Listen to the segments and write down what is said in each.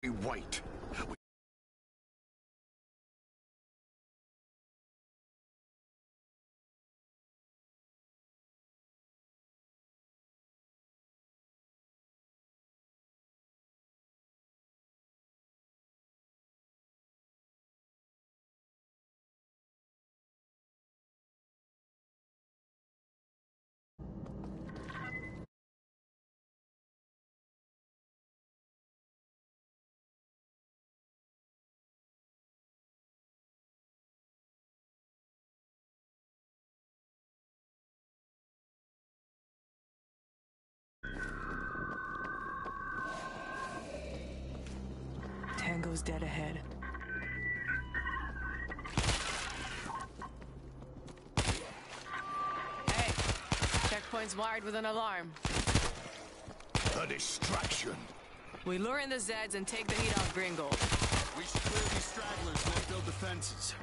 Be white. Tango's dead ahead. Hey, checkpoint's wired with an alarm. A distraction. We lure in the Zeds and take the heat off Gringold. We should clear these stragglers, then build defenses.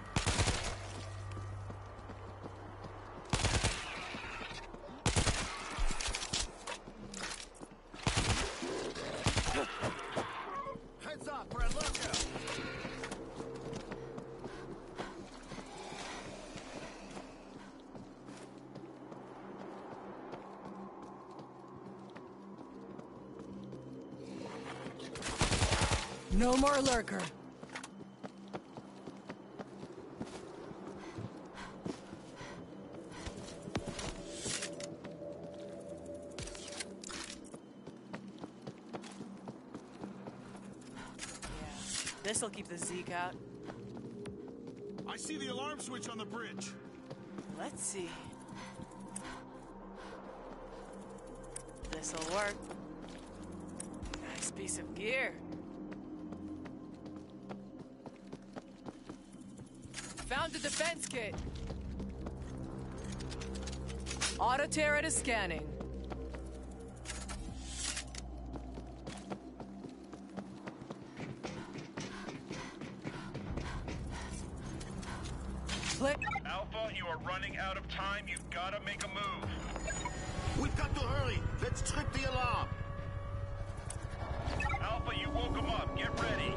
More lurker. This'll keep the Zeke out. I see the alarm switch on the bridge. Let's see. This'll work. Nice piece of gear. Found the defense kit. Auto turret is scanning. Play. Alpha, you are running out of time. You've got to make a move. We've got to hurry. Let's trip the alarm. Alpha, you woke him up. Get ready.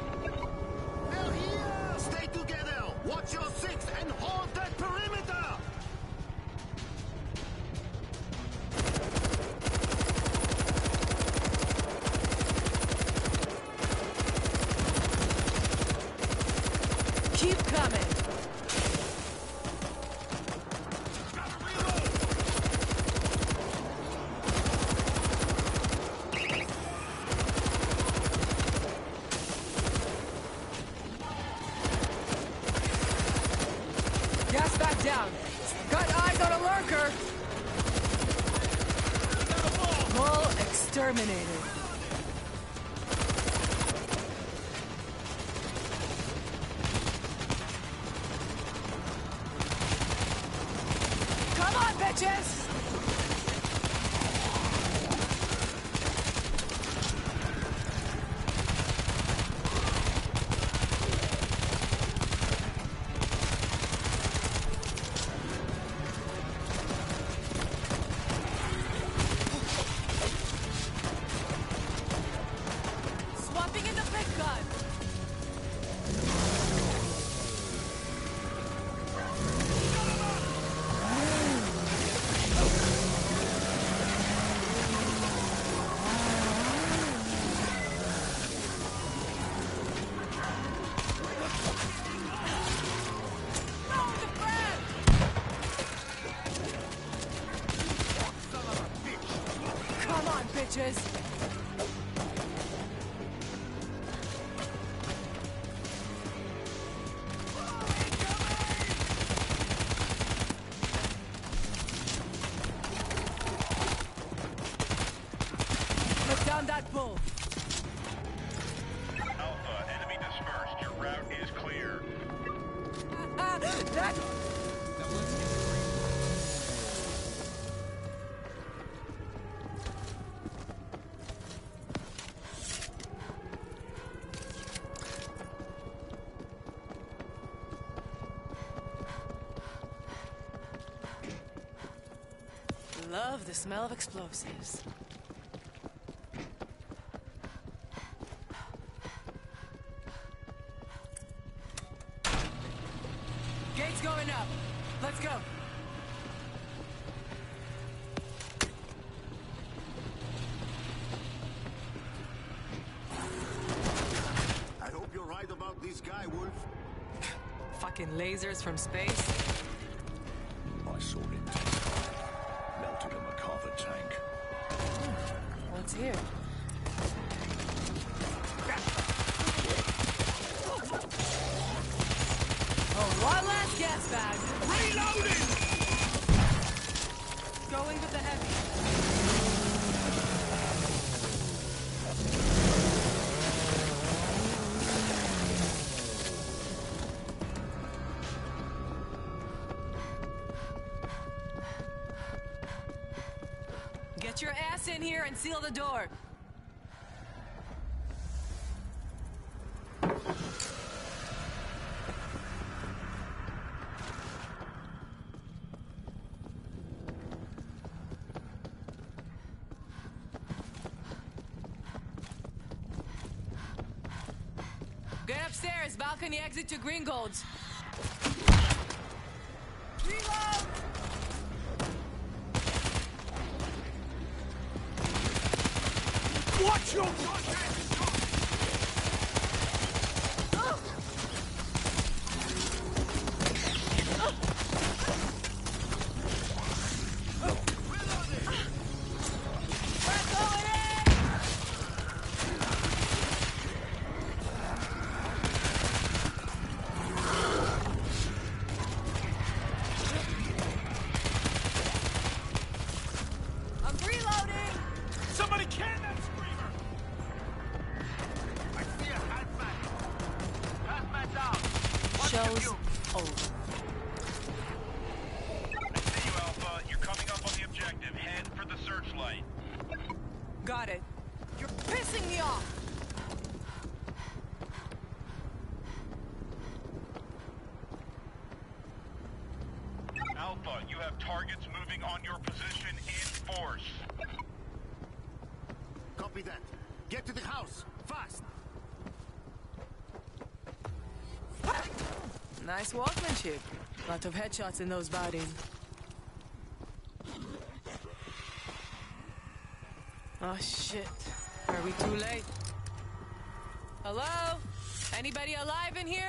the smell of explosives. Gate's going up. Let's go. I hope you're right about this guy, Wolf. Fucking lasers from space. clear and seal the door. Get upstairs, balcony exit to Gringold's. Lots of headshots in those bodies. Oh shit. Are we too late? Hello? Anybody alive in here?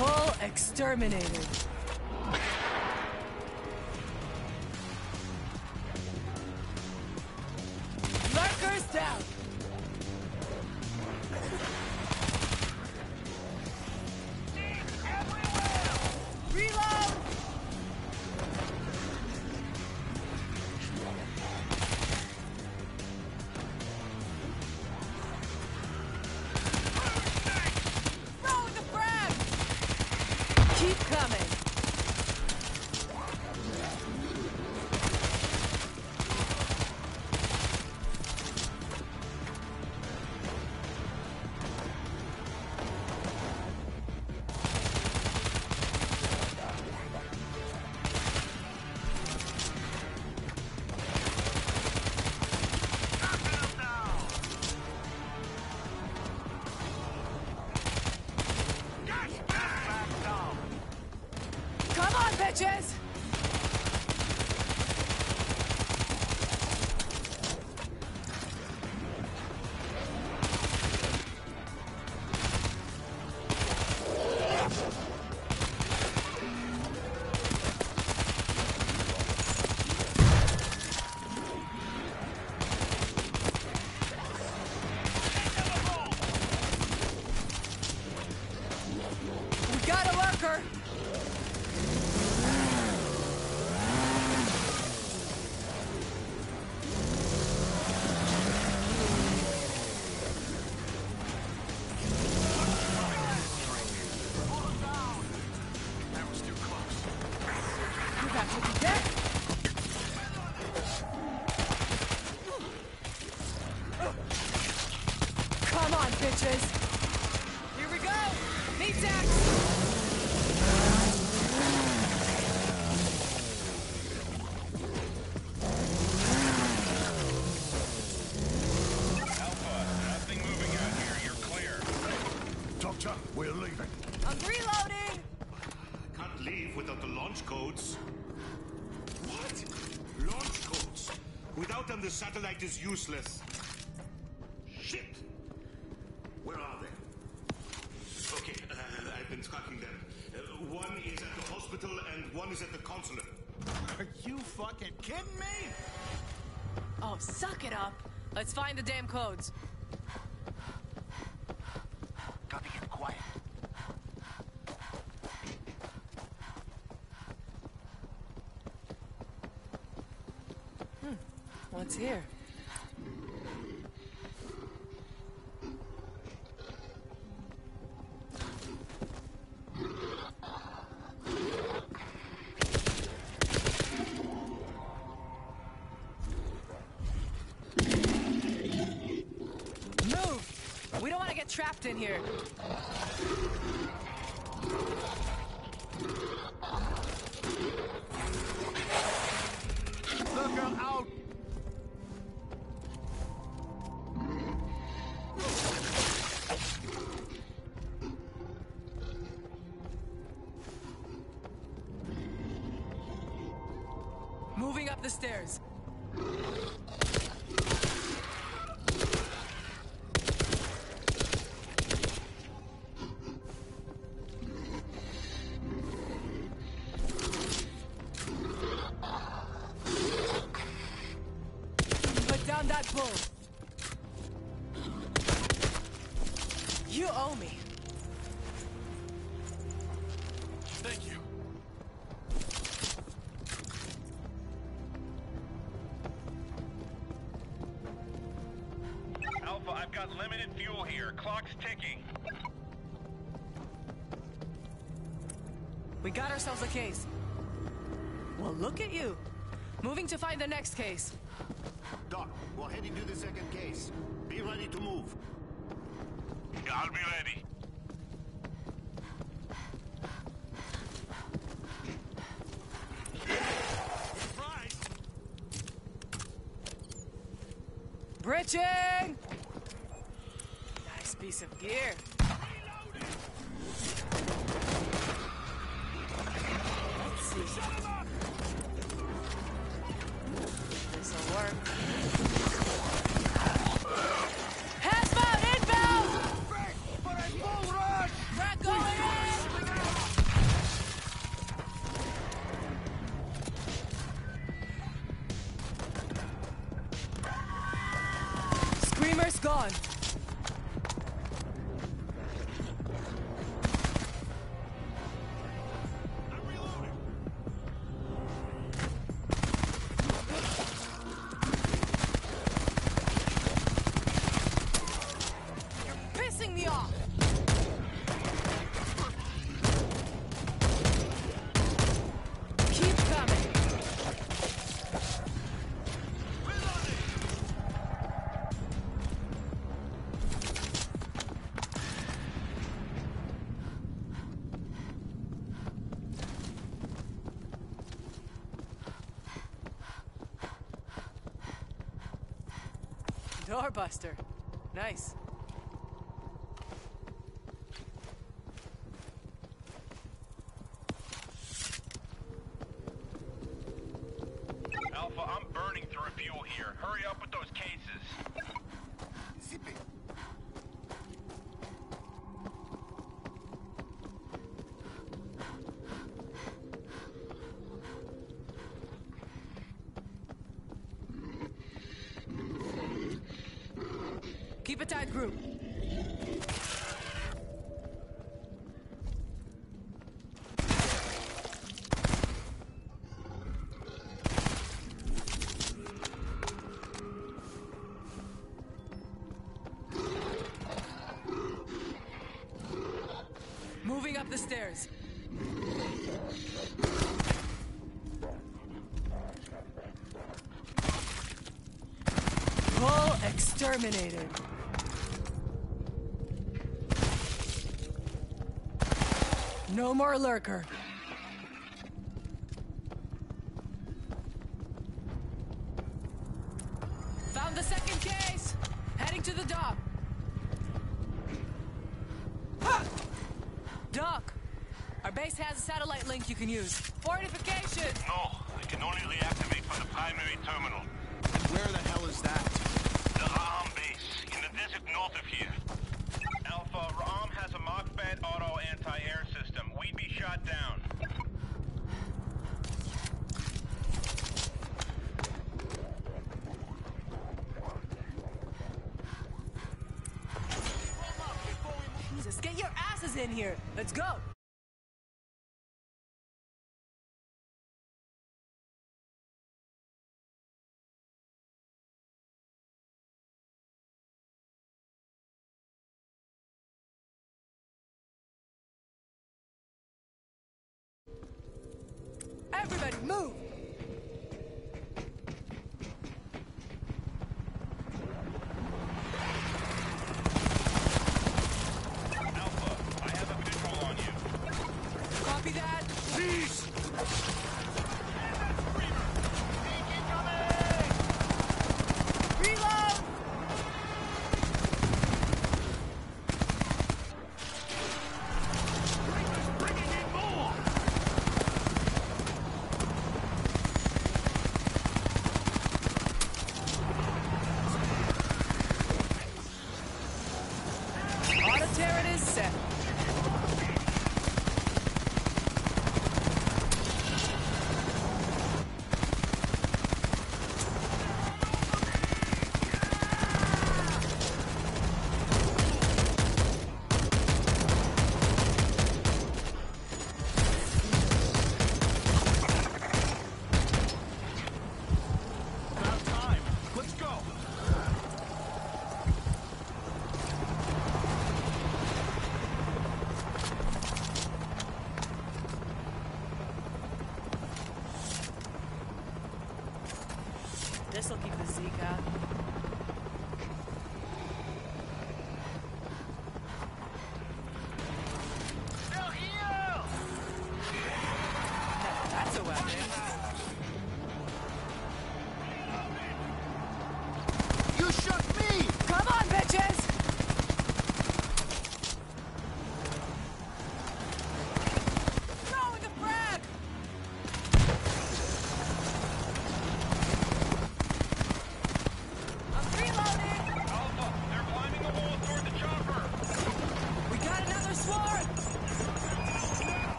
All exterminated. Satellite useless. Shit! Where are they? Okay, uh, I've been tracking them. Uh, one is at the hospital and one is at the consulate. Are you fucking kidding me? Oh, suck it up. Let's find the damn codes. Gotta get quiet. What's here? Move! We don't want to get trapped in here. Look her out! Moving up the stairs. Ourselves a case. Well, look at you. Moving to find the next case. Doc, we're heading to the second case. Be ready to move. I'll be ready. Doorbuster. Nice. upstairs. All exterminated. No more lurker. Link use. Fortification! No, I can only reactivate from the primary terminal. Where the hell is that? The Ra'am base, in the desert north of here. Alpha, Ra'am has a Mach-Fed auto anti-air system. We'd be shot down. Jesus, get your asses in here! Let's go!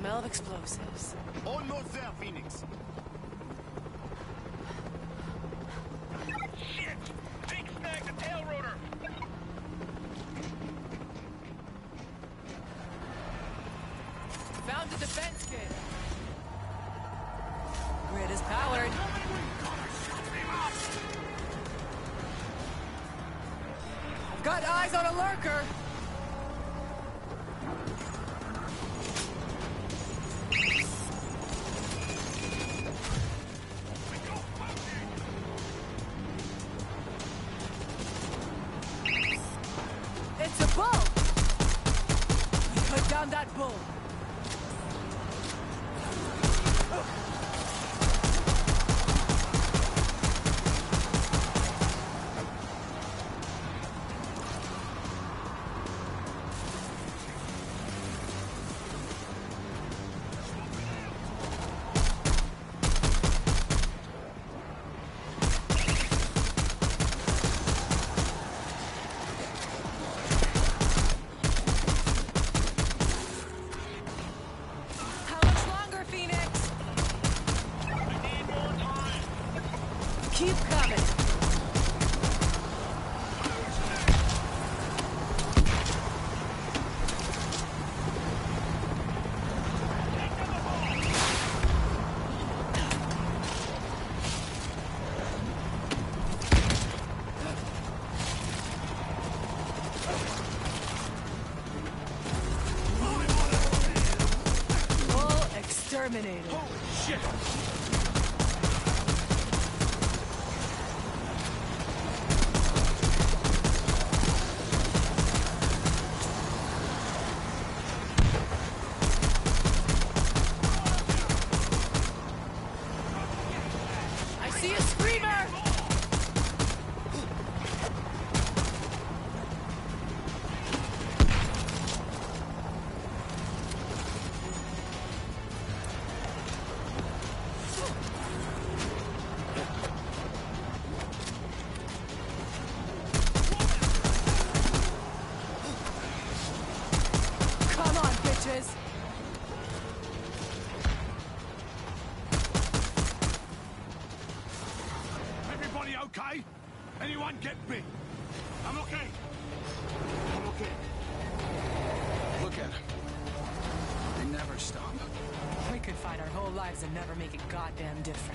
smell of explosives. Almost there, Phoenix. Found the defense! Grid is powered. I've got eyes on a lurker! Make a goddamn difference.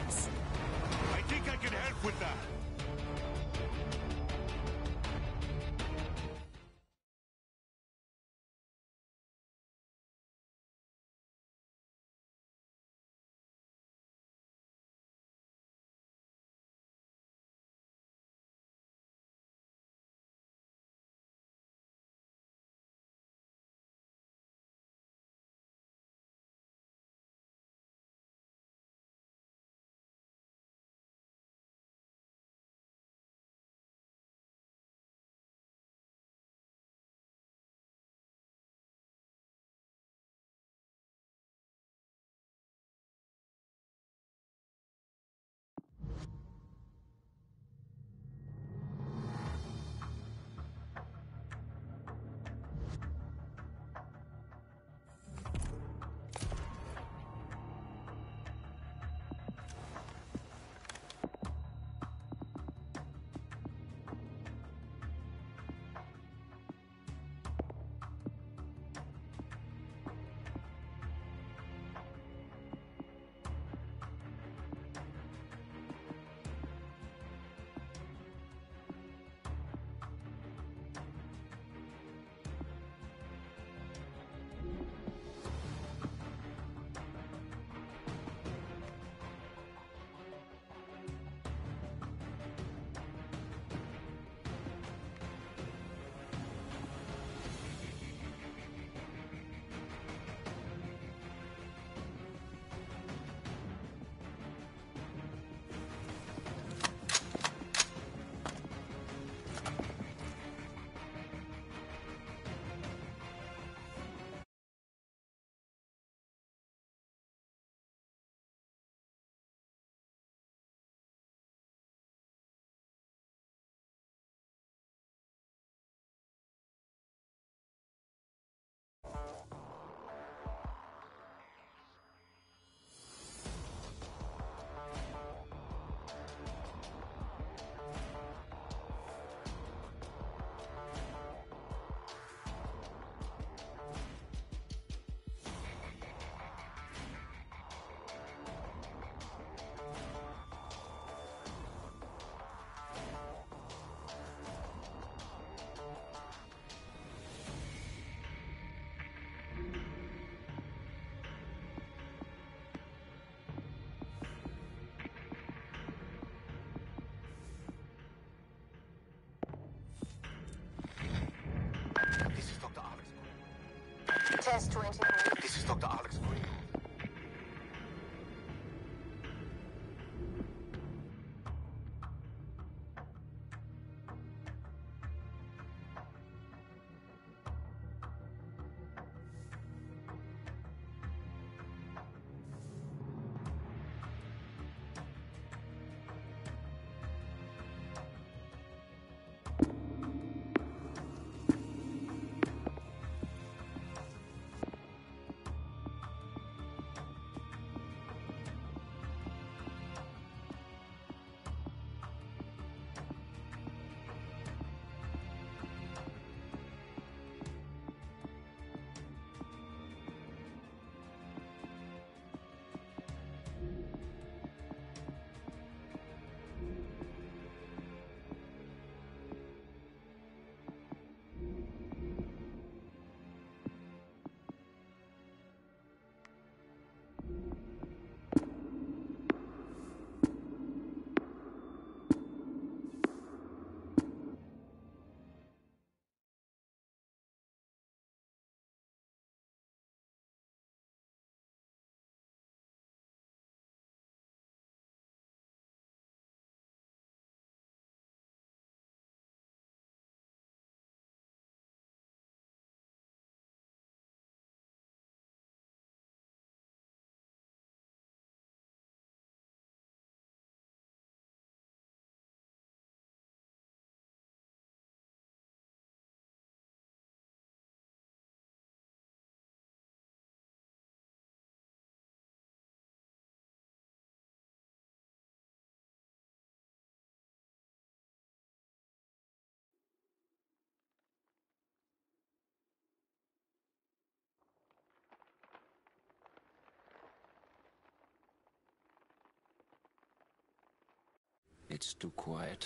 It's too quiet.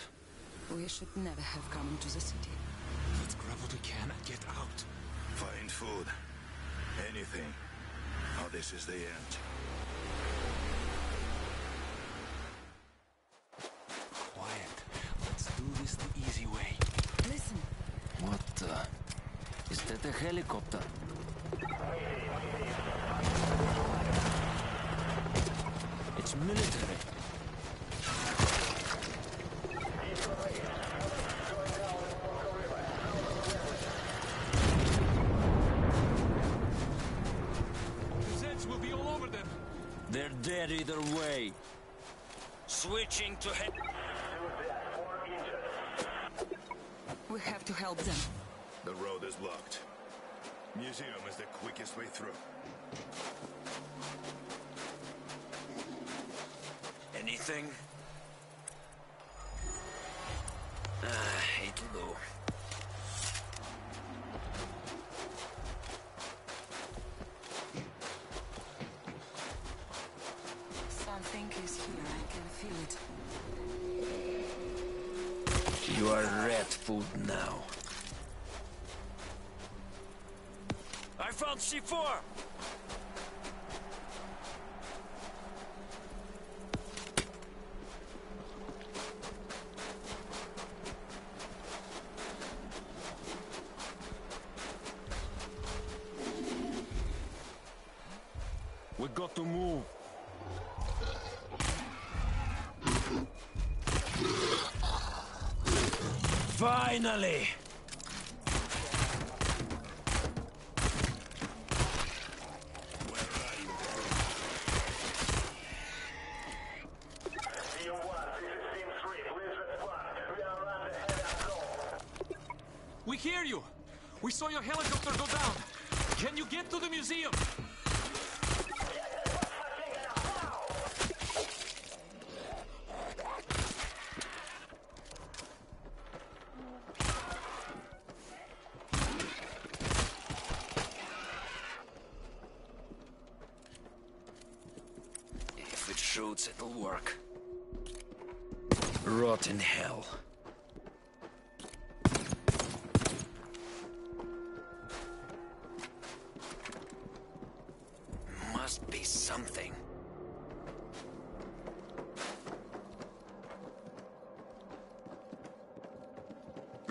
We should never have come into the city. Let's grab what we can and get out. Find food. Anything. Now this is the end. Quiet. Let's do this the easy way. Listen, What, uh... Is that a helicopter? Switching to he- we have to help them. The road is blocked. Museum is the quickest way through. Anything? Ah, it'll do. You are rat food now. I found C4!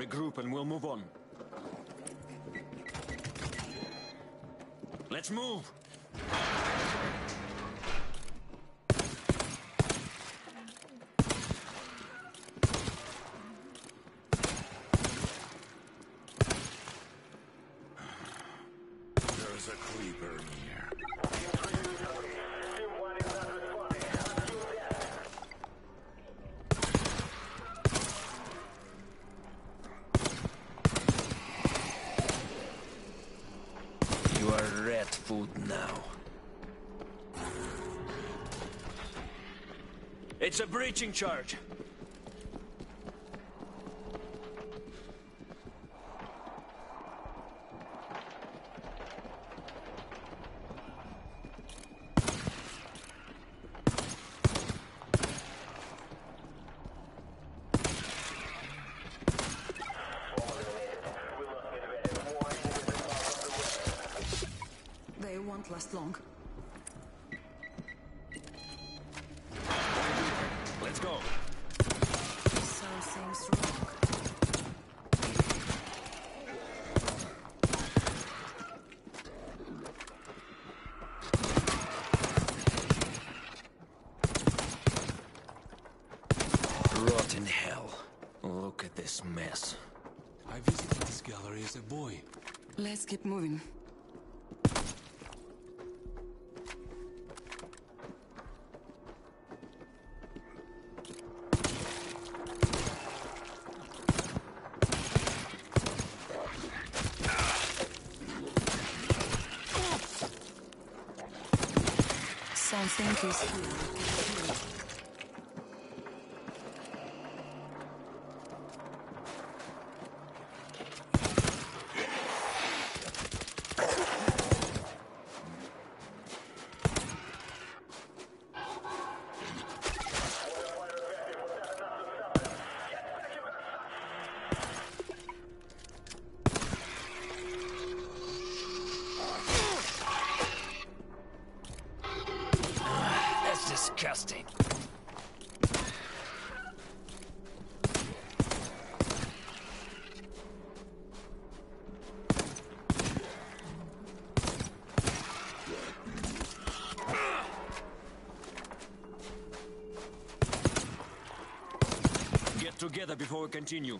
Regroup and we'll move on. Let's move. There's a creeper near. You are rat food now. It's a breaching charge. They won't last long. Let's go. Something's wrong. Rotten hell. Look at this mess. I visited this gallery as a boy. Let's keep moving. Something is continue.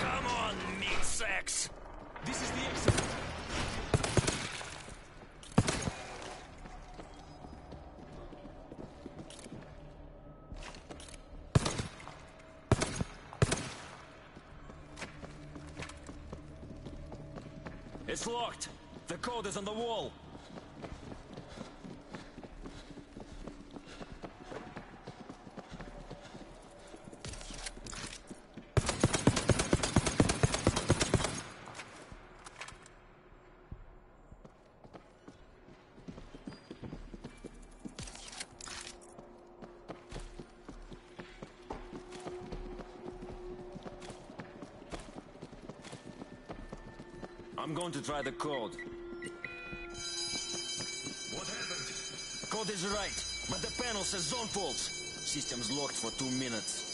Come on, meat sacks! This is the exit. It's locked. The code is on the wall. I'm going to try the code. What happened? Code is right, but the panel says zone faults. System's locked for two minutes.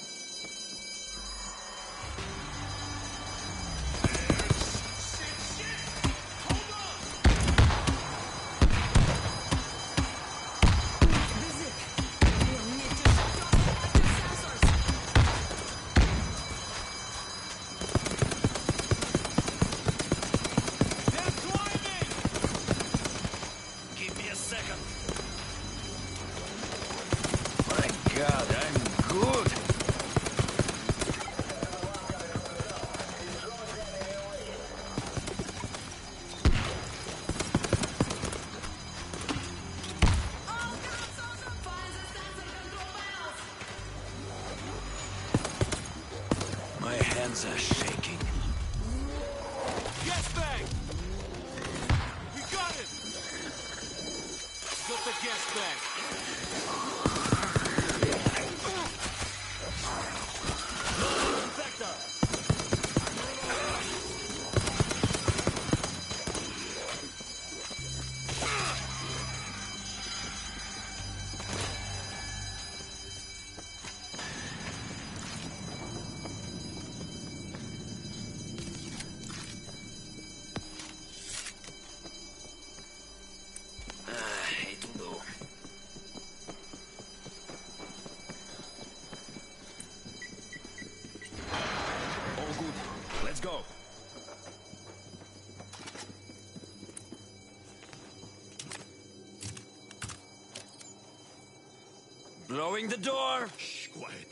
The door. Shh, quiet.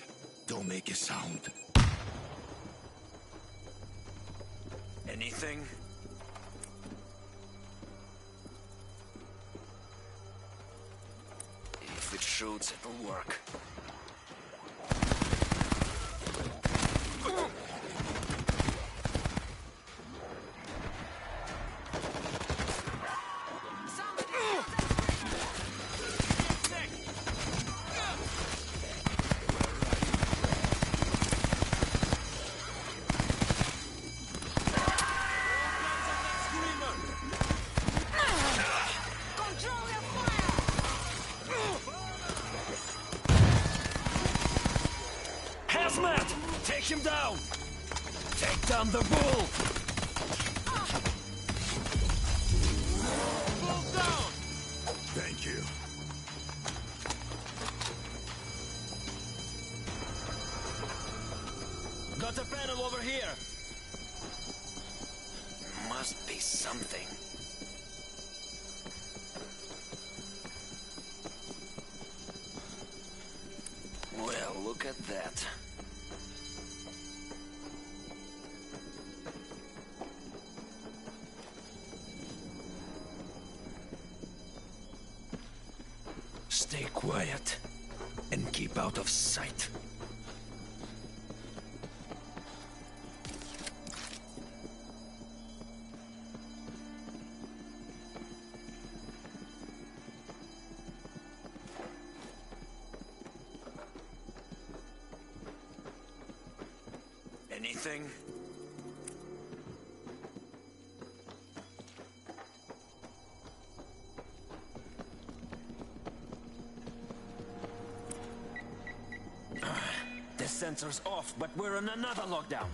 Don't make a sound. Anything? If it shoots, it'll work. on the voice. quiet and keep out of sight. sensors off, but we're in another lockdown.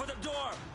for the door!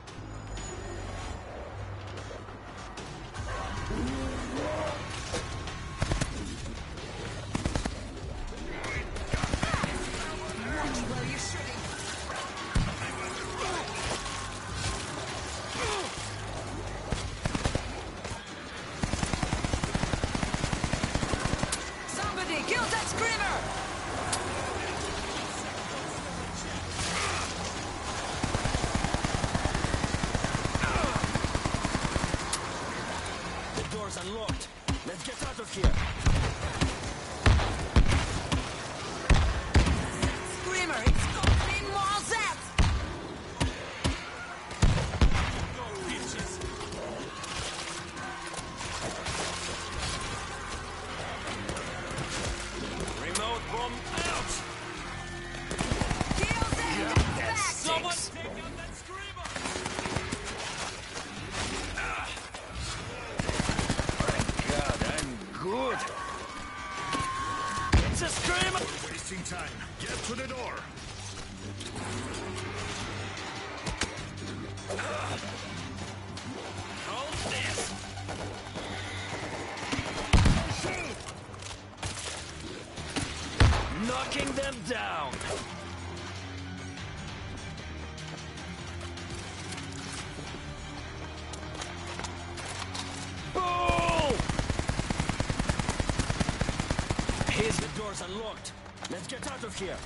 Here.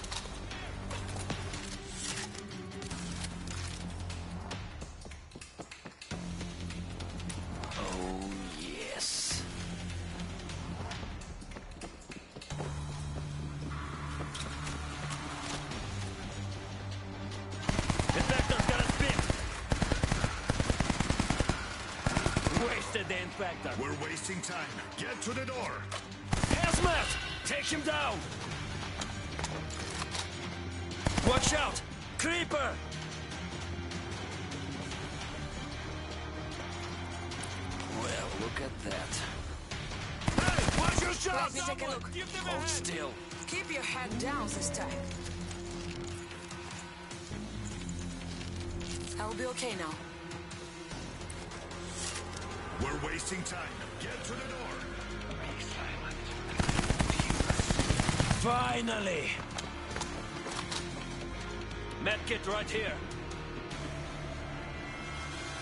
Oh, yes. Infector's got a spin! Wasted the infector. We're wasting time. Get to the door. Hazmat! Take him down! Your head down this time. I'll be okay now. We're wasting time. Get to the door. Be silent. Finally! Medkit right here.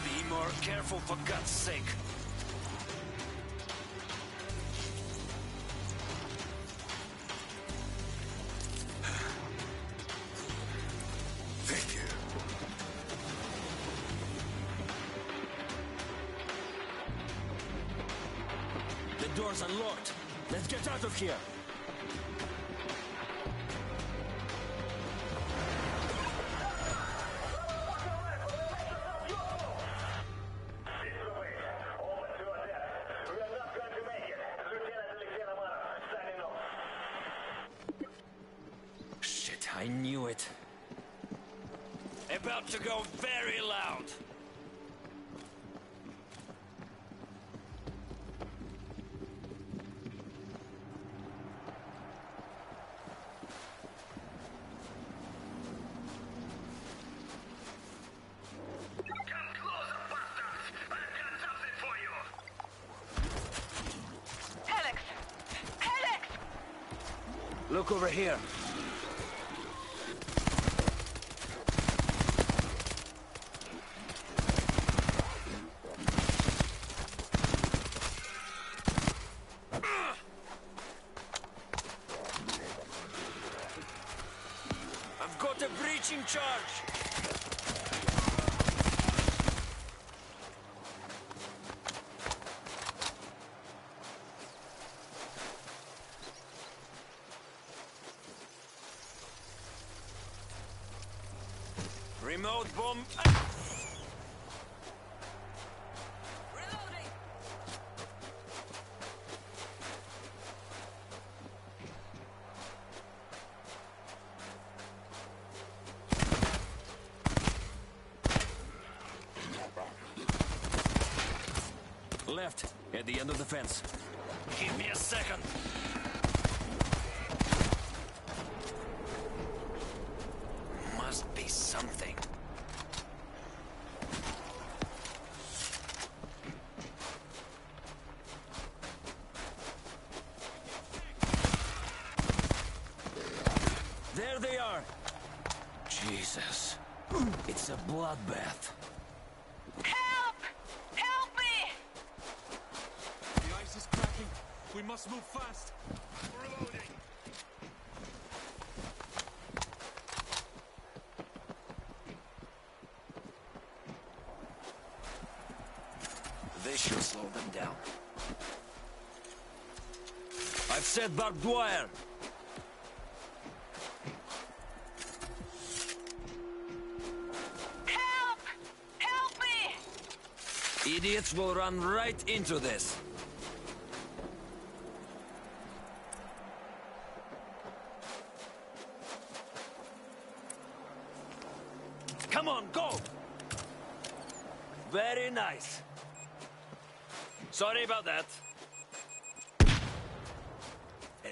Be more careful for God's sake. Look over here. I've got a breaching charge. Remote bomb. Left, at the end of the fence. Give me a second. Must be something. There they are. Jesus. It's a bloodbath. Help! Help me! The ice is cracking. We must move fast. Reloading. This should slow them down. I've barbed wire. Help! Help me! Idiots will run right into this.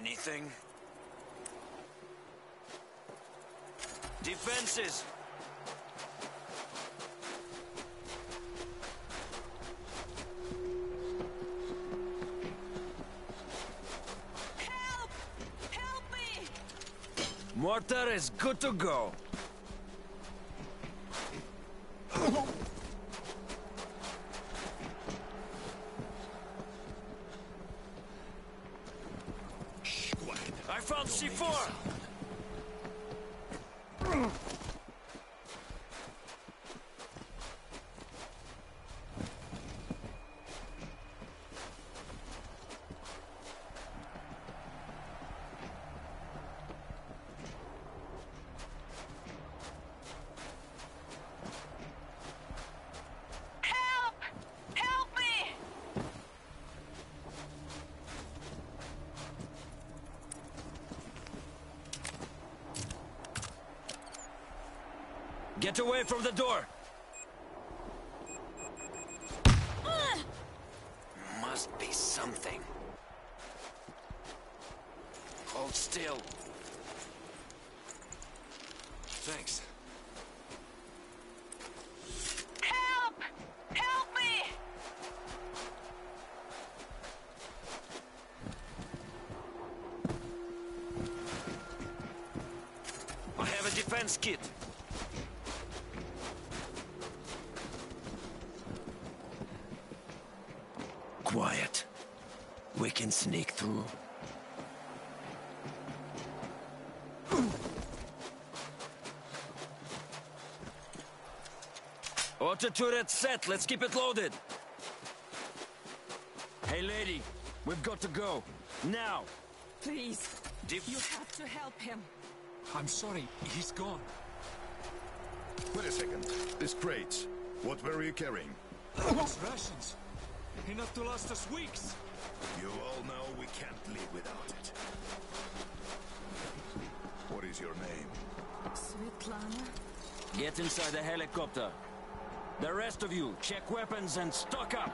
anything? Defenses! Help! Help me! Mortar is good to go. From the door! Must be something. Hold still. Thanks. Help! Help me! I have a defense kit. Quiet. We can sneak through. Auto turret set. Let's keep it loaded. Hey, lady. We've got to go. Now. Please, Def- you have to help him. I'm sorry, he's gone. Wait a second. This crate. What were you carrying? It's rations. Enough to last us weeks. You all know we can't live without it. What is your name? Svetlana? Get inside the helicopter. The rest of you, check weapons and stock up.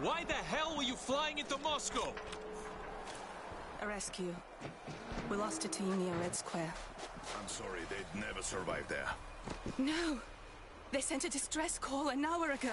Why the hell were you flying into Moscow? A rescue. We lost a team near Red Square. I'm sorry, they'd never survive there. No! They sent a distress call an hour ago.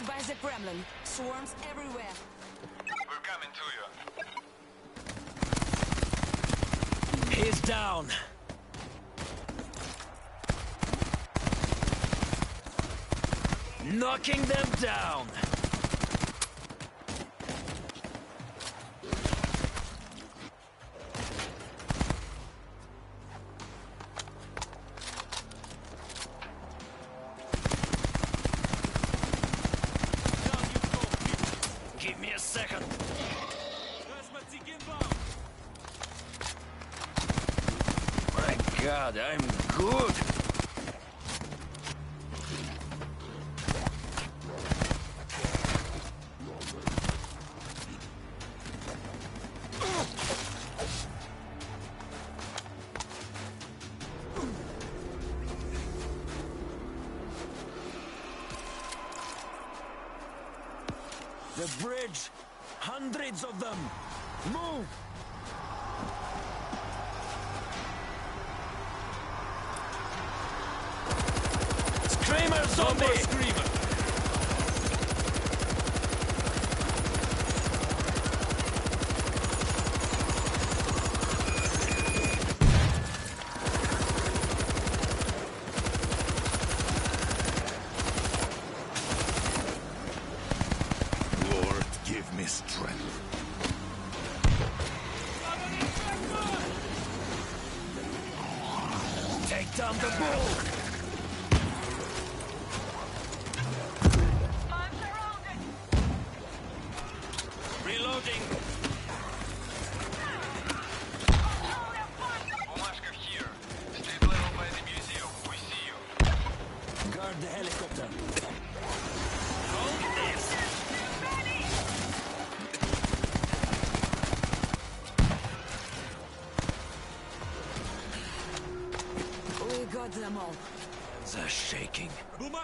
We're by the Kremlin. Swarms everywhere. We're coming to you. He's down. Knocking them down. Super screamer!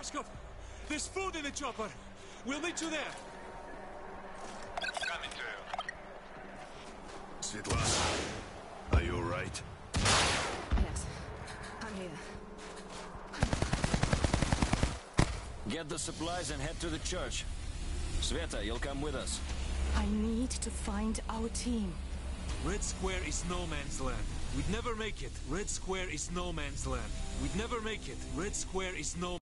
Shaking. There's food in the chopper! We'll meet you there! Coming to you. Svetlana, are you alright? Yes, I'm here. Get the supplies and head to the church. Sveta, you'll come with us. I need to find our team. Red Square is no man's land. We'd never make it. Red Square is no man's land. We'd never make it. Red Square is no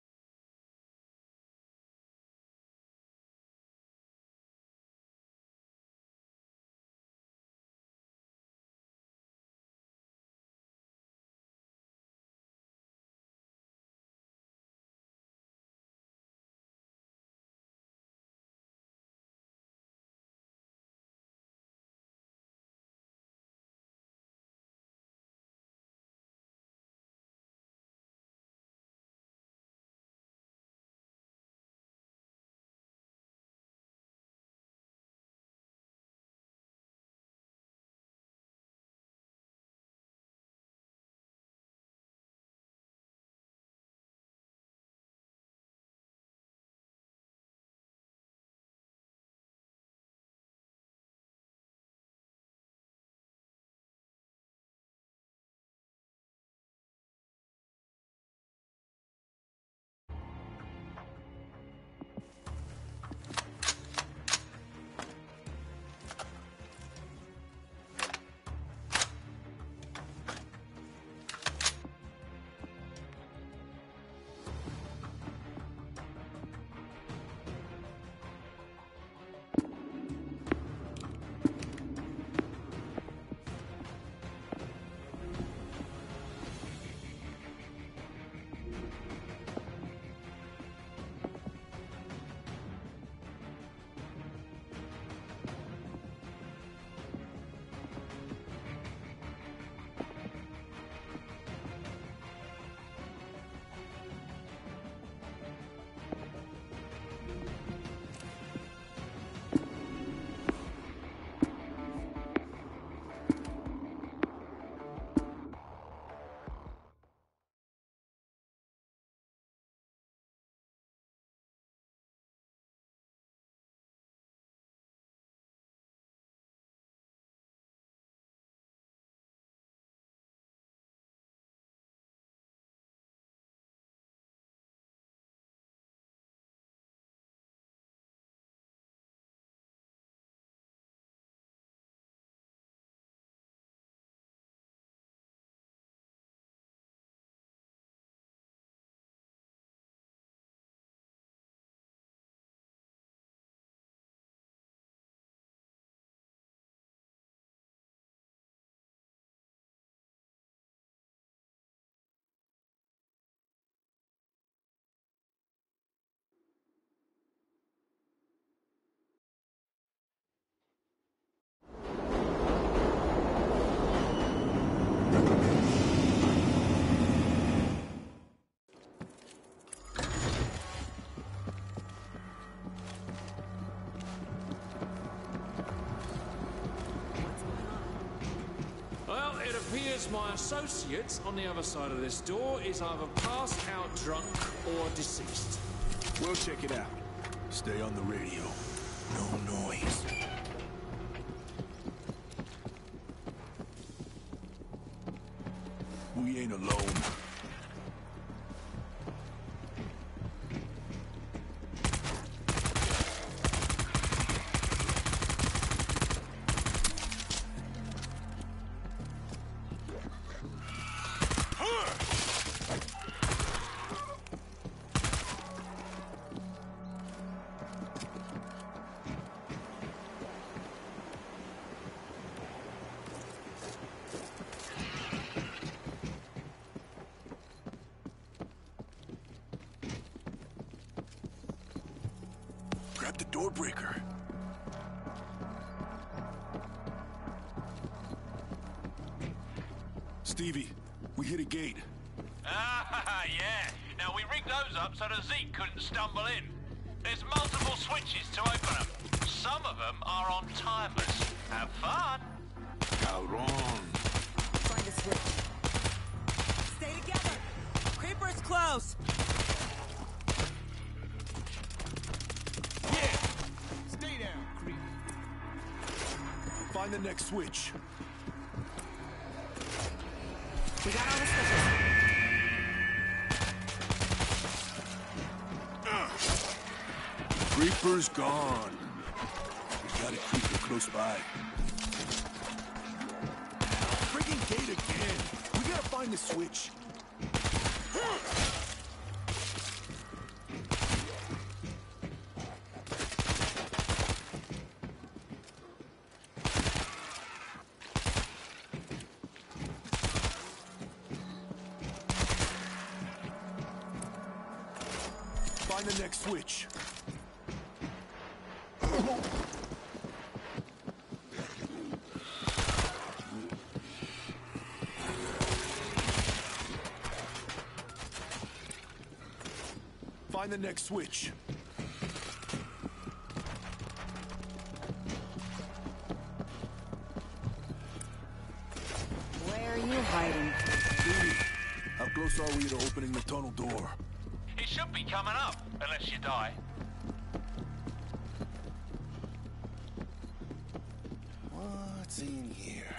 appears my associate on the other side of this door is either passed out drunk or deceased. We'll check it out. Stay on the radio. No noise. Breaker. Stevie, we hit a gate. Ah, yeah. Now, we rigged those up so the Zeke couldn't stumble in. There's multiple switches to open them. Some of them are on timers. Have fun. Cabron. Find a switch. Find the next switch. We got all the switches. Creeper's gone. We got a creeper close by. Freaking gate again. We gotta find the switch. Find the next switch. Where are you hiding? Stevie, how close are we to opening the tunnel door? It should be coming up, unless you die. What's in here?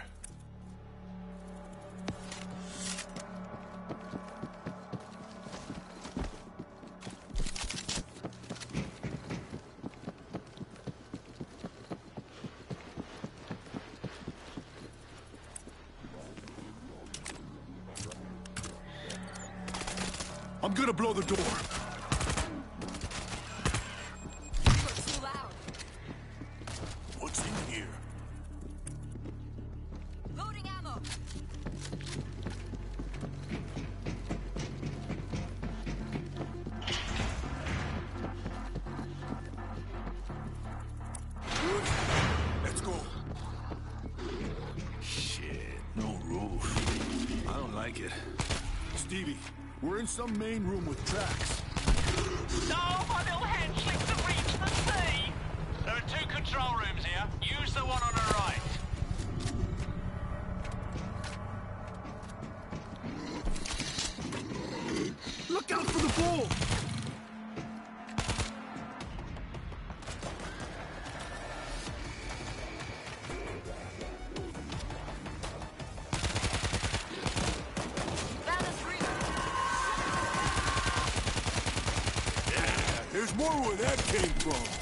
I'm gonna blow the door. More where that came from.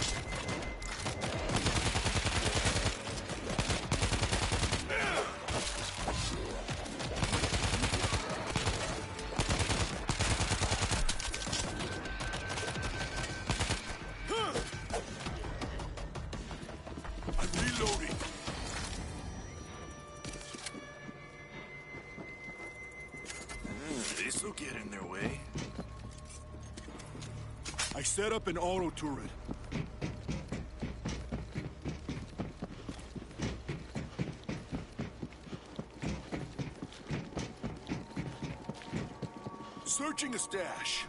Set up an auto turret. Searching a stash.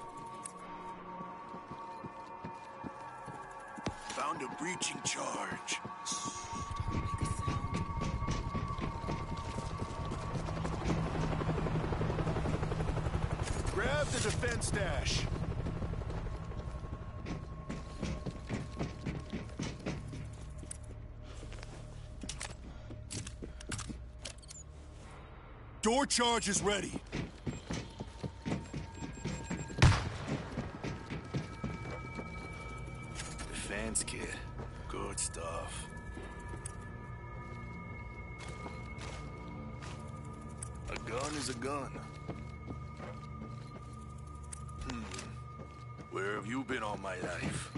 Charge is ready. Defense kit. Good stuff. A gun is a gun. Hmm. Where have you been all my life?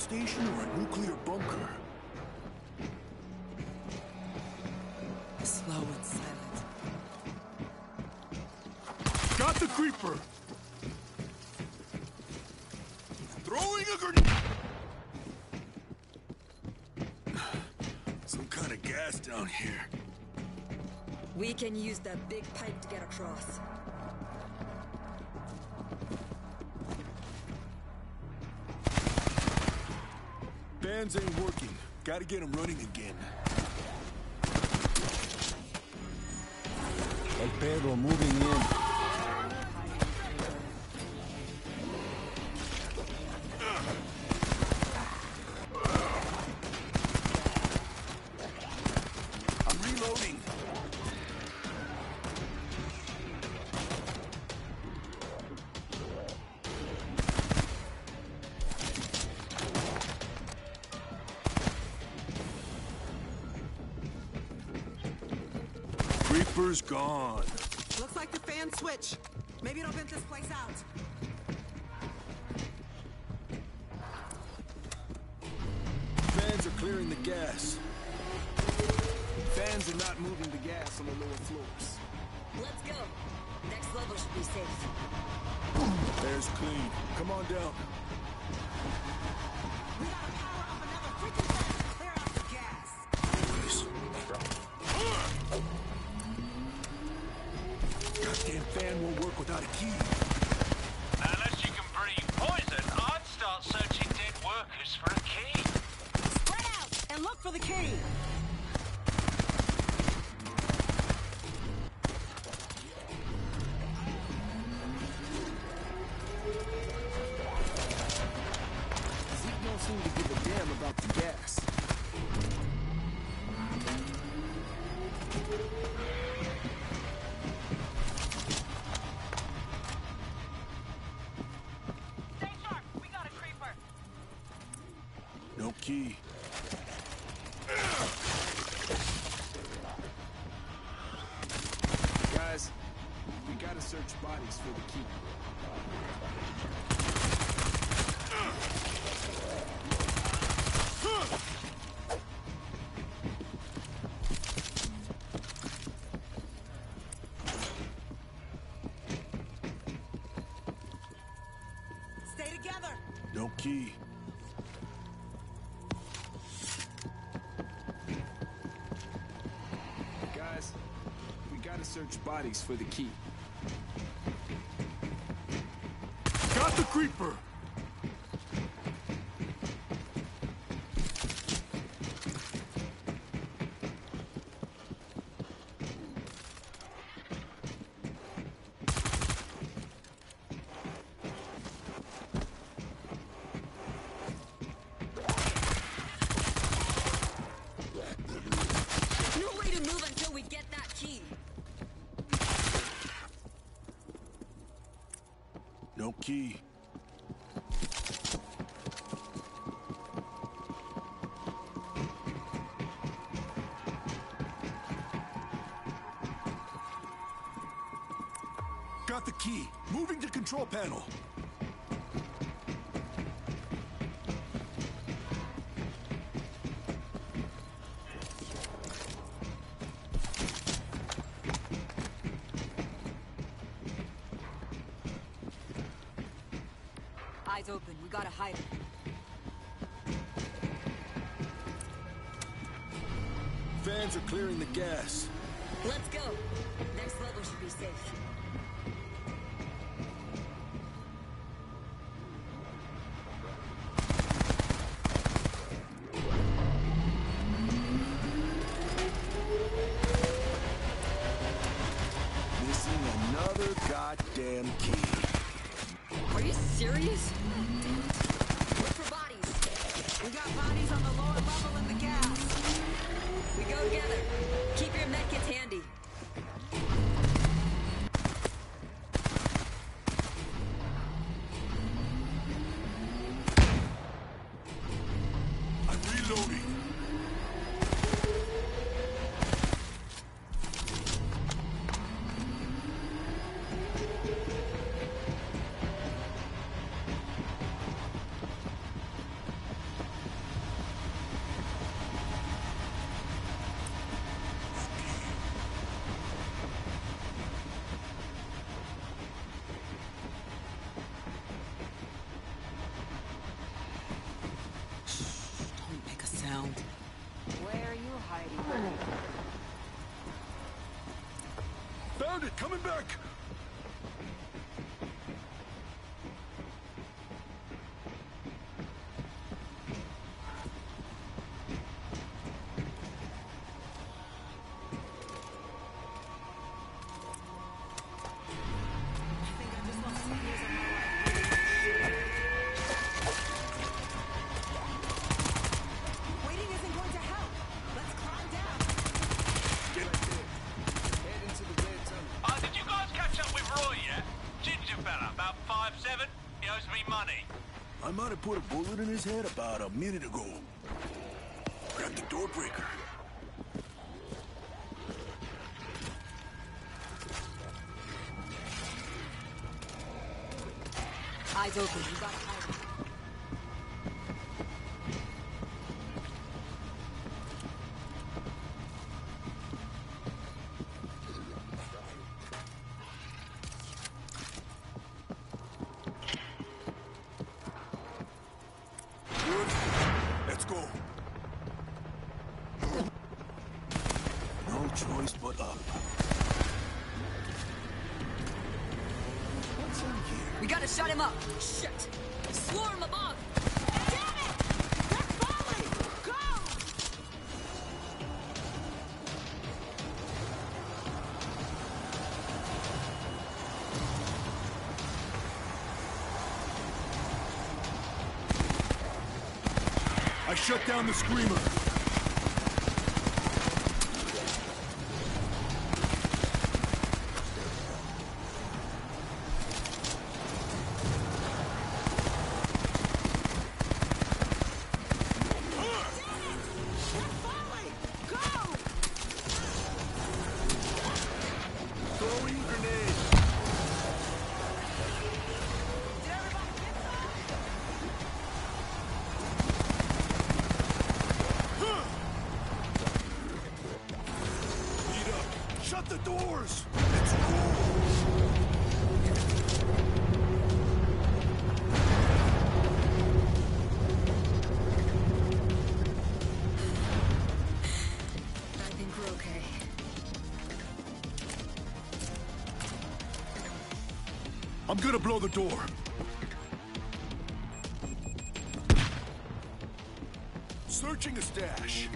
station or a nuclear bunker? Slow and silent. Got the creeper! Throwing a grenade! Some kind of gas down here. We can use that big pipe to get across. Irons ain't working. Gotta get him running again. El Pedro moving in. gone. Looks like the fan switch. Maybe it'll vent this place out. Fans are clearing the gas. Fans are not moving the gas on the lower floors. Let's go. Next level should be safe. Air's clean. Come on down. gotta search bodies for the key. Stay together. No key. Guys, we gotta search bodies for the key. creeper! gas. Let's go. Next level should be safe. Missing another goddamn key. Coming back! free money. I might have put a bullet in his head about a minute ago. Grab the door breaker. Eyes open. down the Screamer. the doors! It's cool! I think we're okay. I'm gonna blow the door. Searching a stash.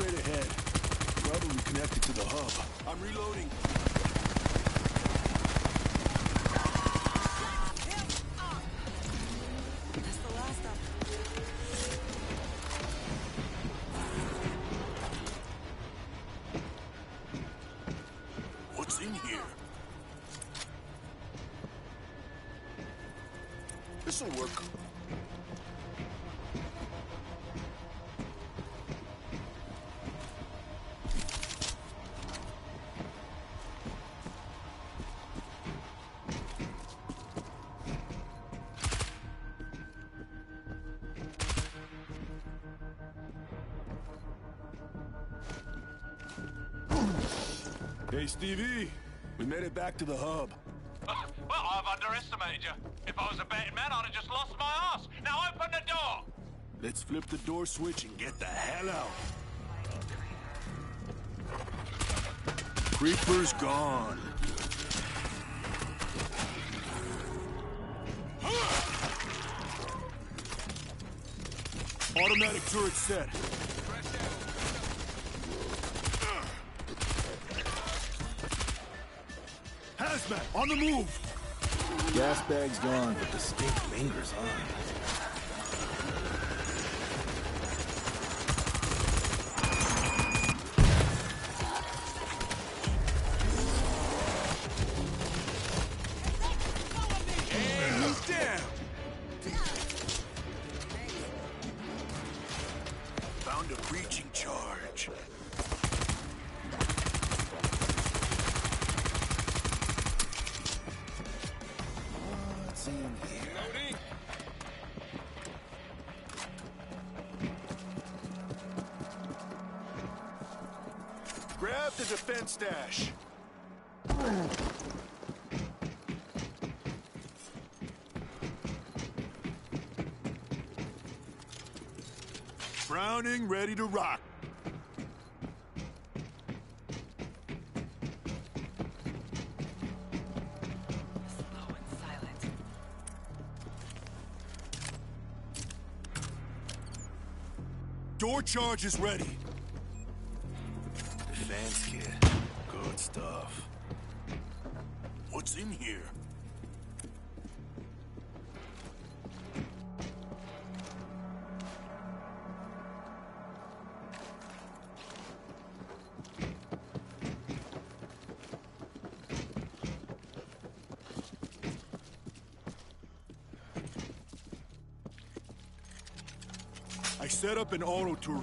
Straight ahead. Probably connected to the hub. I'm reloading. What's in here? This'll work. Stevie. We made it back to the hub. Ah, well, I've underestimated you. If I was a betting man, I'd have just lost my ass. Now open the door! Let's flip the door switch and get the hell out. Creeper's gone. Automatic turret set. On the move! Gas bag's gone, but the stink lingers on. Charge is ready. Defense kit. Good stuff. What's in here? Up an auto turret.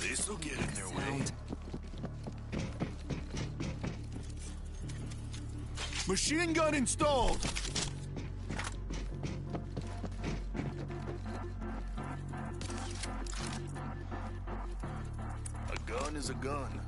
This'll get in their way. Machine gun installed. A gun is a gun.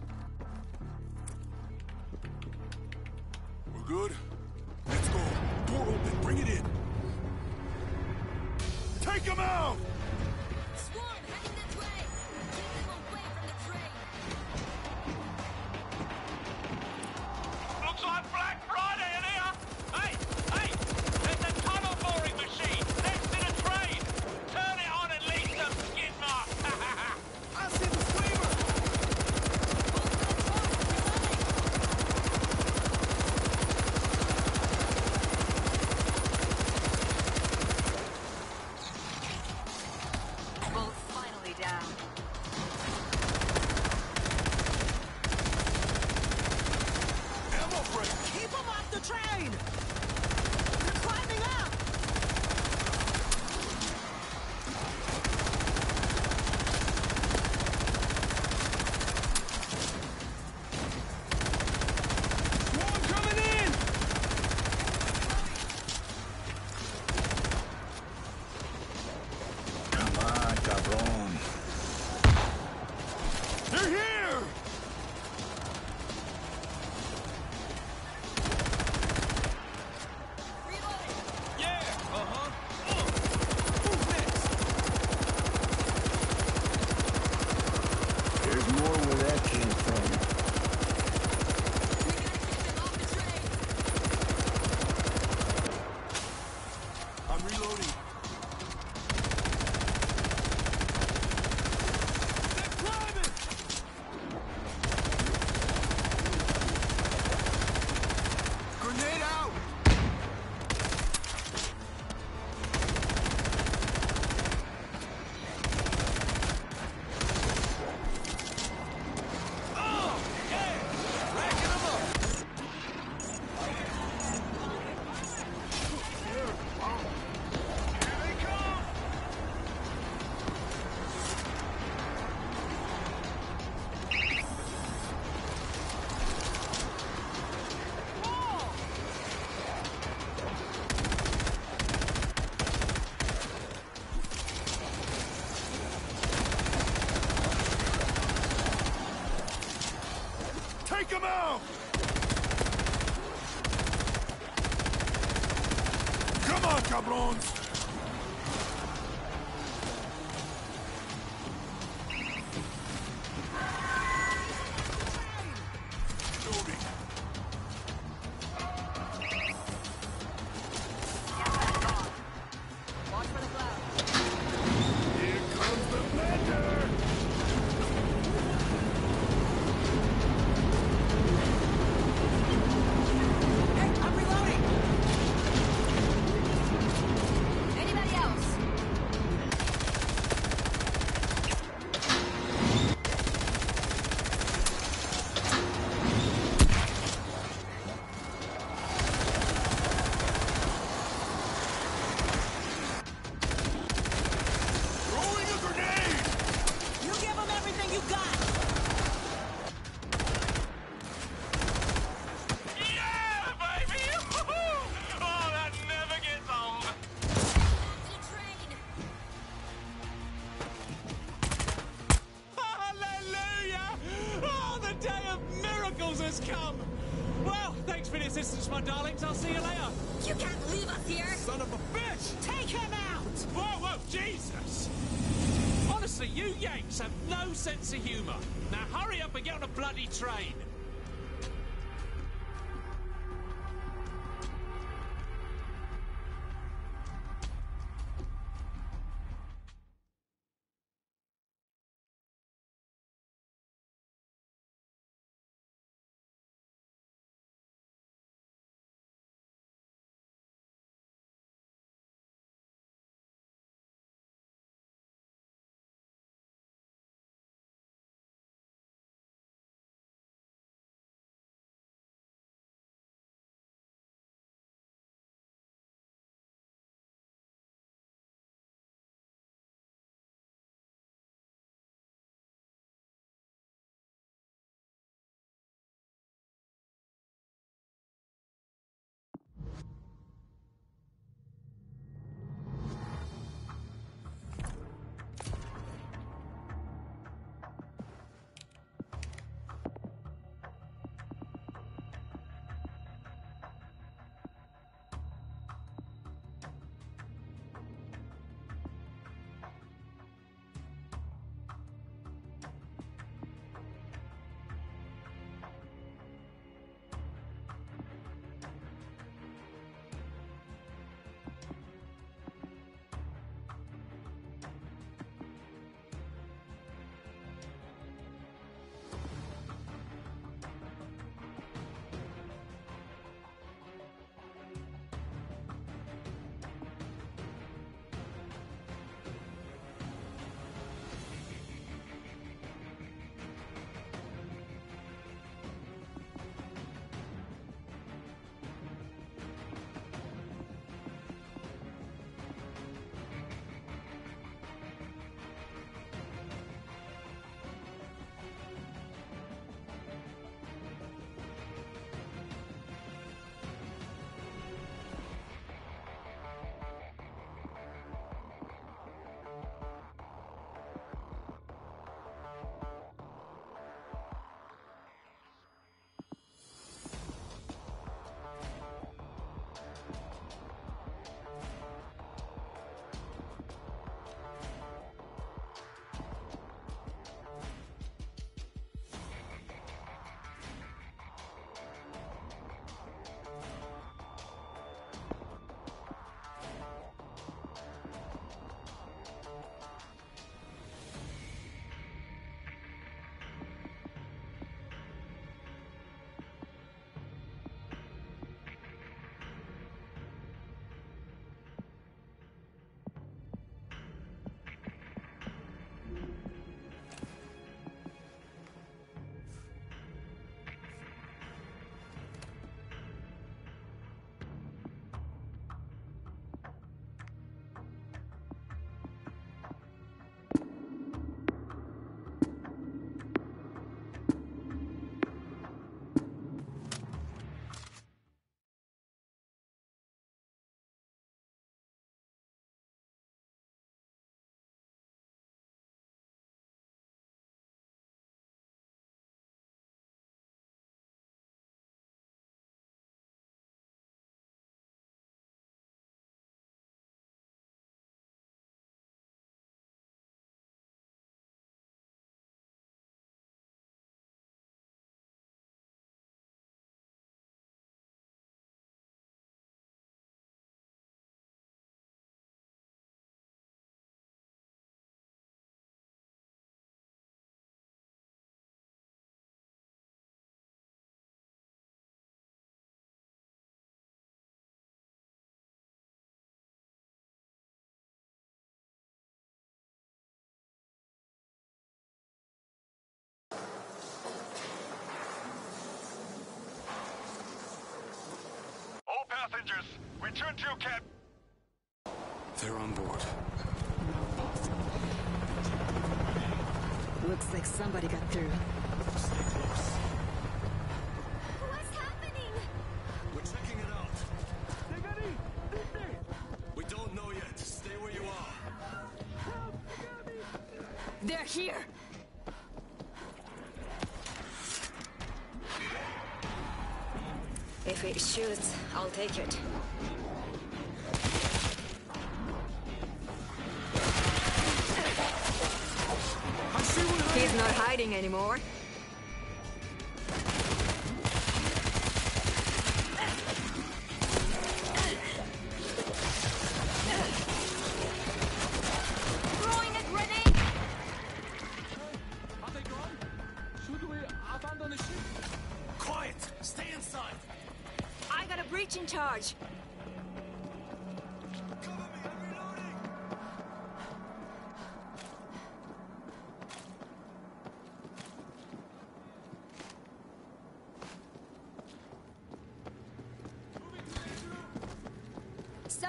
sense of humor. Now hurry up and get on a bloody train. passengers. Return to your cab. They're on board. Looks like somebody got through.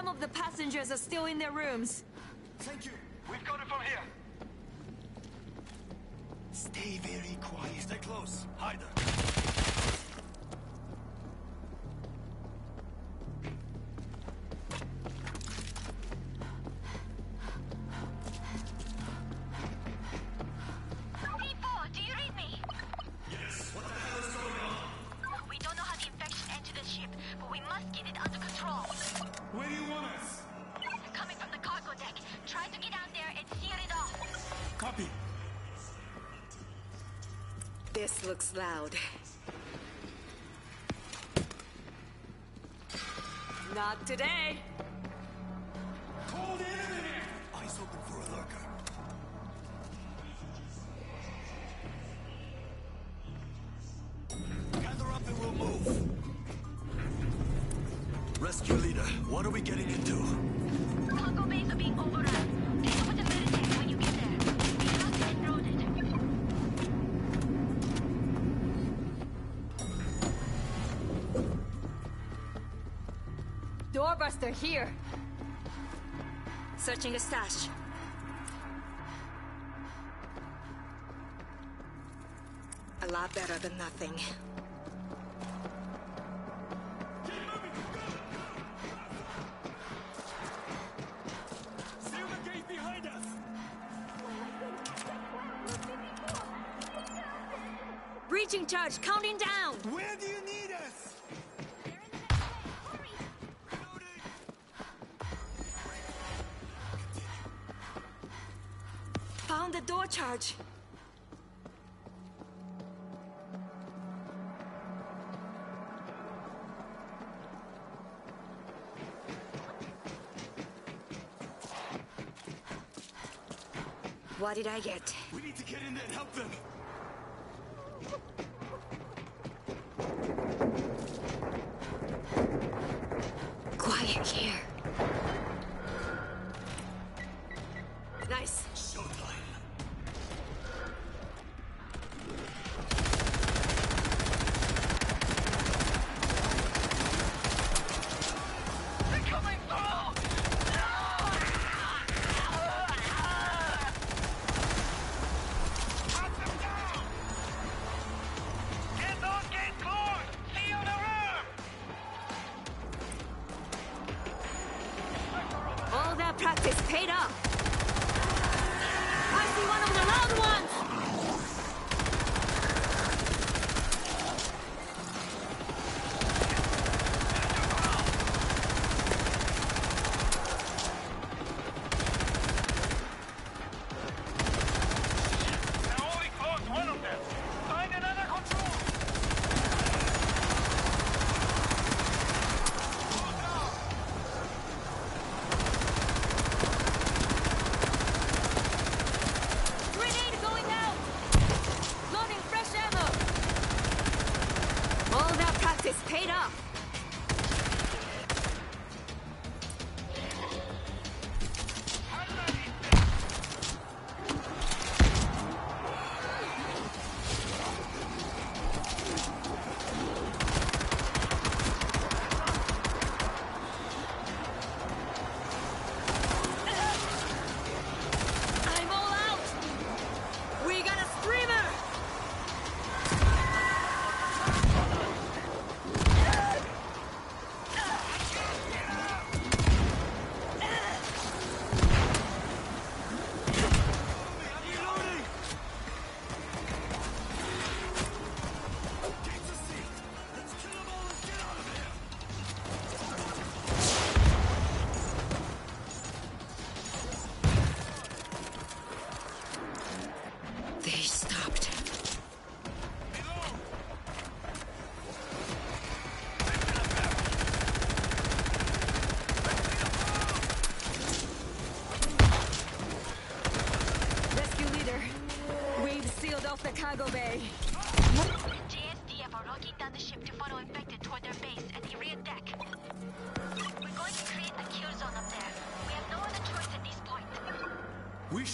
Some of the passengers are still in their rooms. they're here. Searching a stash. A lot better than nothing. found the door charge. What did I get? We need to get in there and help them.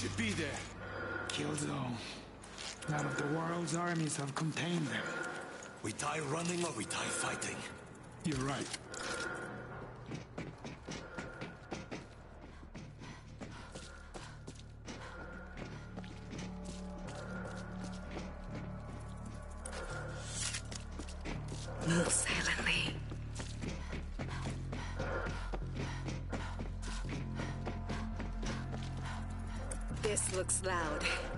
should be there. Killzone. None of the world's armies have contained them. We die running or we die fighting. You're right. Looks This looks loud.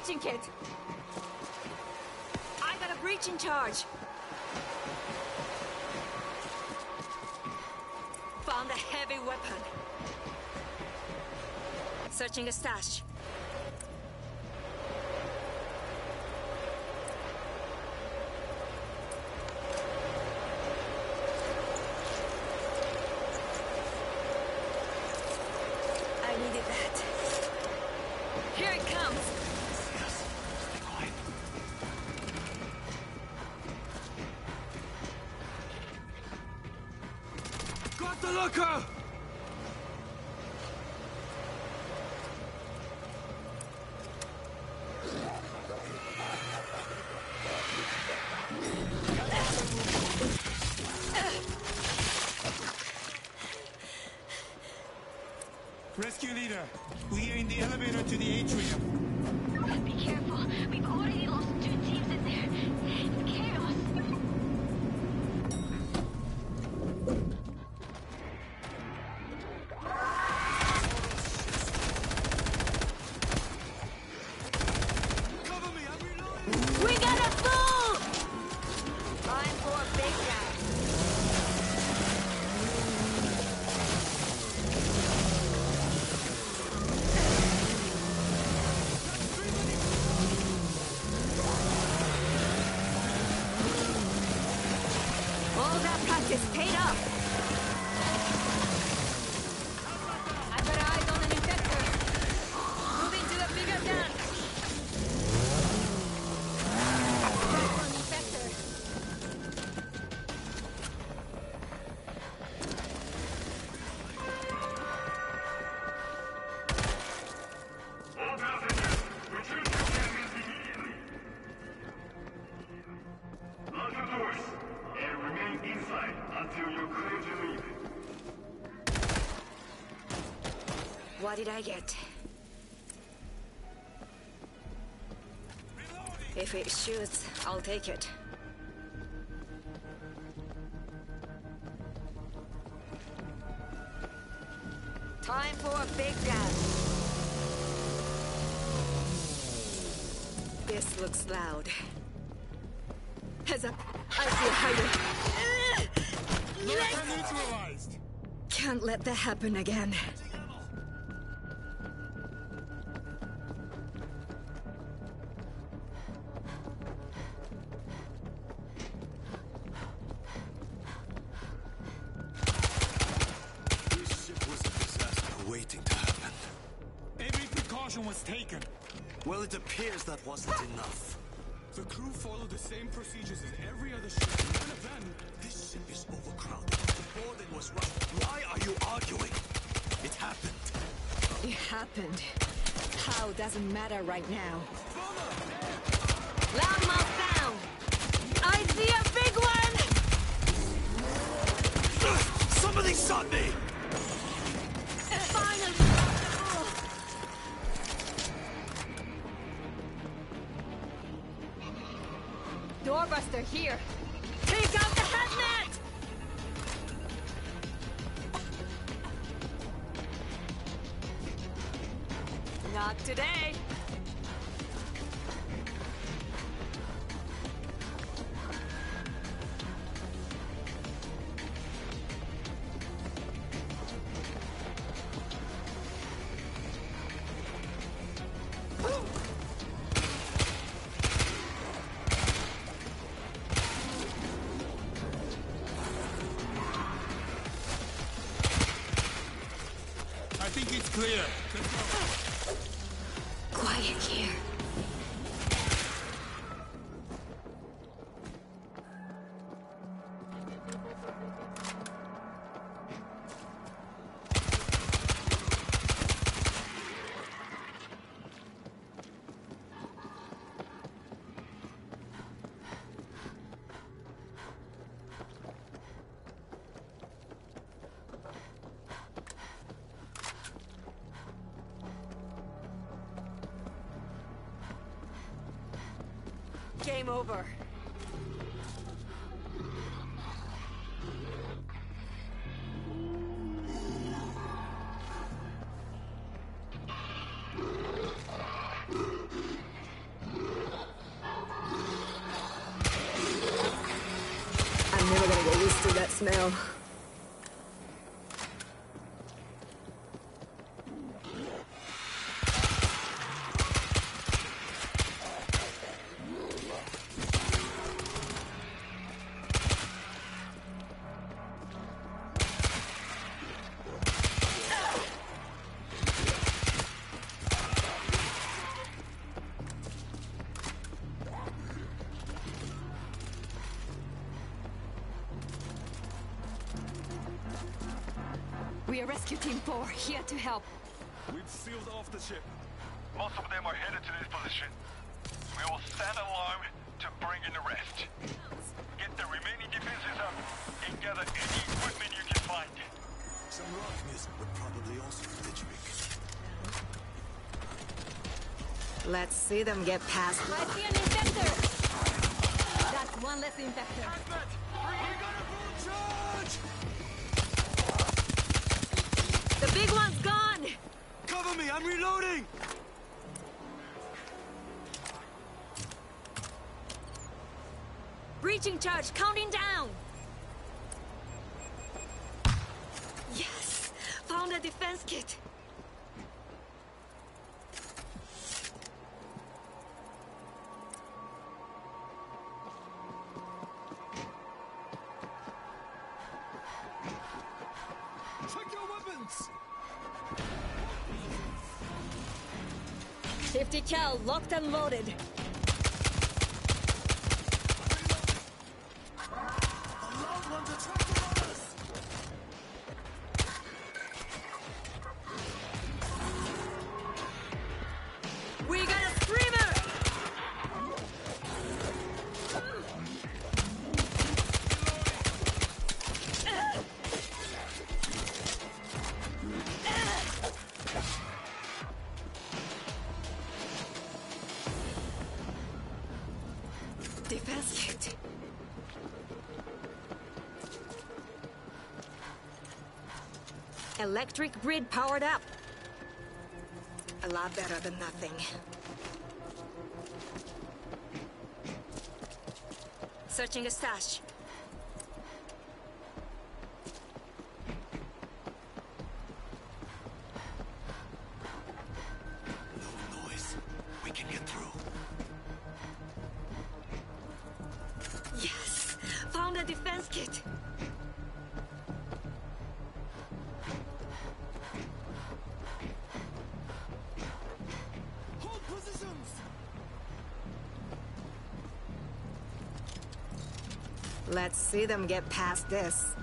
breaching kit. I got a breaching charge. Found a heavy weapon. Searching a stash. Look up! Did I get? If it shoots, I'll take it. Time for a big gun. This looks loud. Heads up. I see a hider. Lurker neutralized. Can't let that happen again. Right now. Game over. We are Rescue Team 4, here to help. We've sealed off the ship. Most of them are headed to this position. We will stand alone to bring in the rest. Get the remaining defenses up and gather any equipment you can find. Some rock music would probably also do the trick. Let's see them get past. I see an infector! That's one less infector. Big one's gone! Cover me, I'm reloading! And loaded. electric grid powered up. A lot better than nothing. Searching a stash. Let's see them get past this.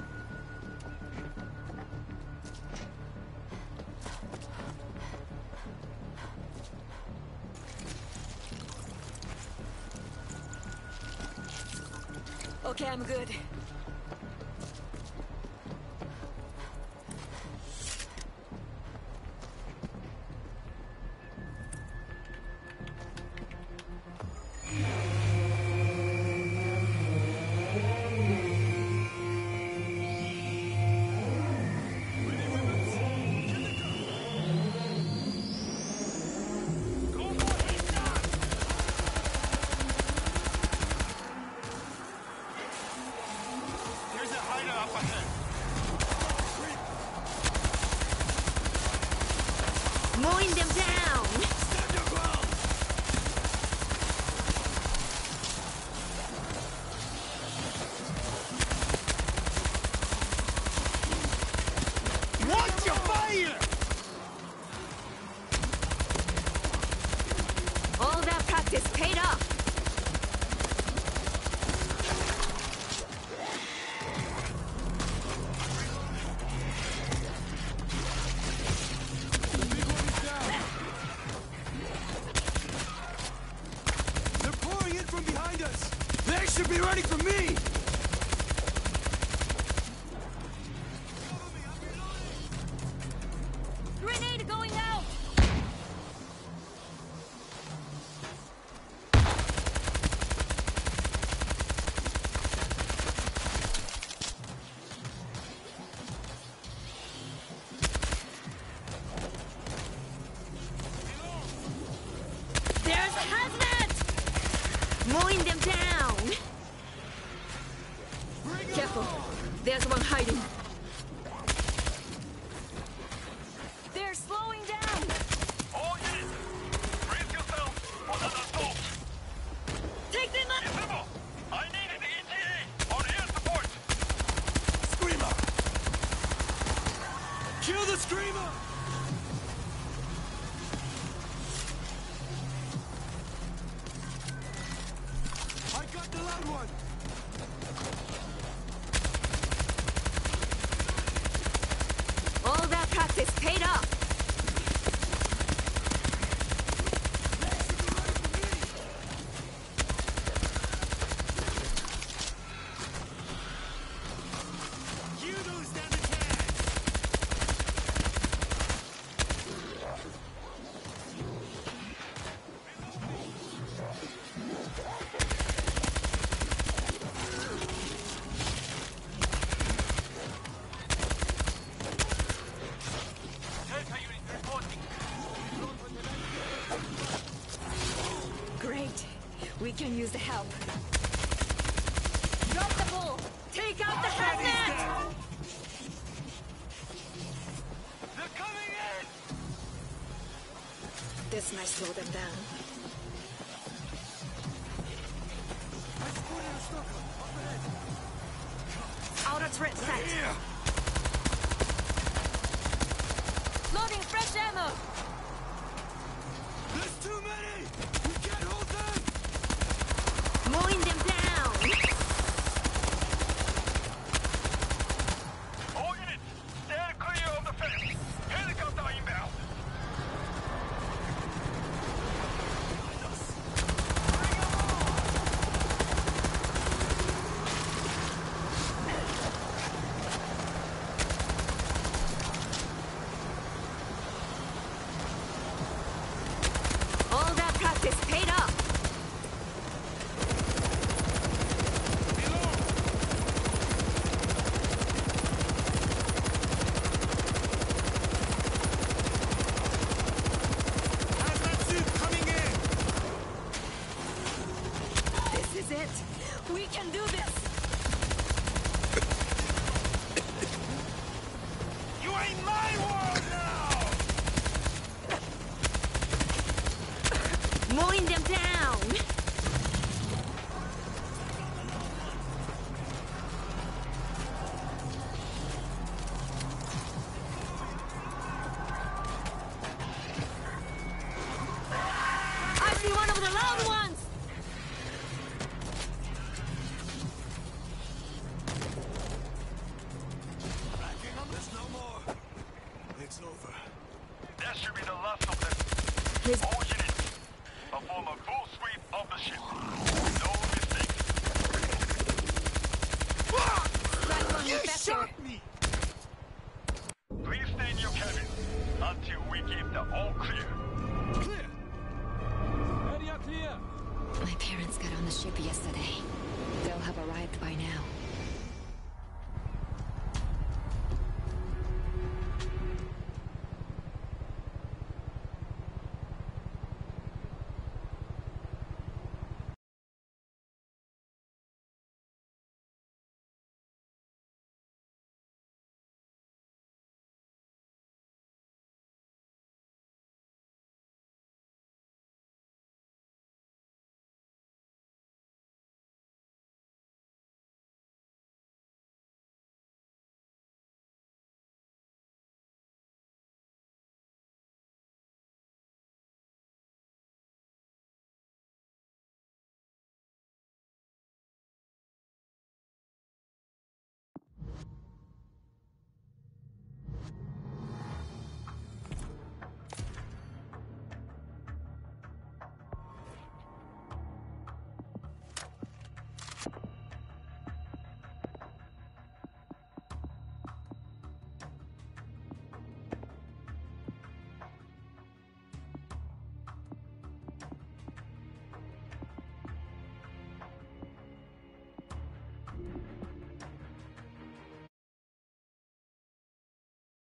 can use the help. Drop the ball. Take out the hazmat! They're coming in! This might slow them down. Outer threat set. Loading fresh ammo! There's too many! We can't hold them! More in them